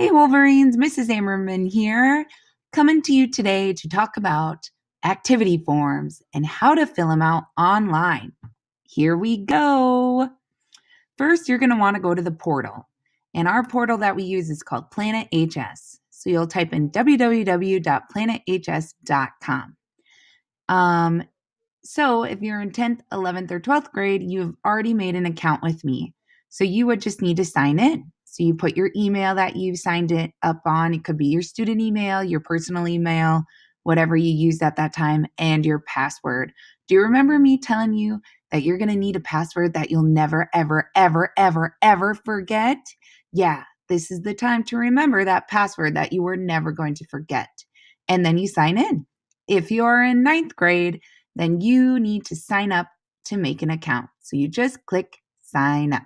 Hey Wolverines, Mrs. Amerman here, coming to you today to talk about activity forms and how to fill them out online. Here we go. First, you're going to want to go to the portal. And our portal that we use is called Planet HS. So you'll type in www.planeths.com. Um, so if you're in 10th, 11th, or 12th grade, you've already made an account with me. So you would just need to sign in. So you put your email that you've signed it up on. It could be your student email, your personal email, whatever you used at that time, and your password. Do you remember me telling you that you're going to need a password that you'll never, ever, ever, ever, ever forget? Yeah, this is the time to remember that password that you were never going to forget. And then you sign in. If you're in ninth grade, then you need to sign up to make an account. So you just click sign up.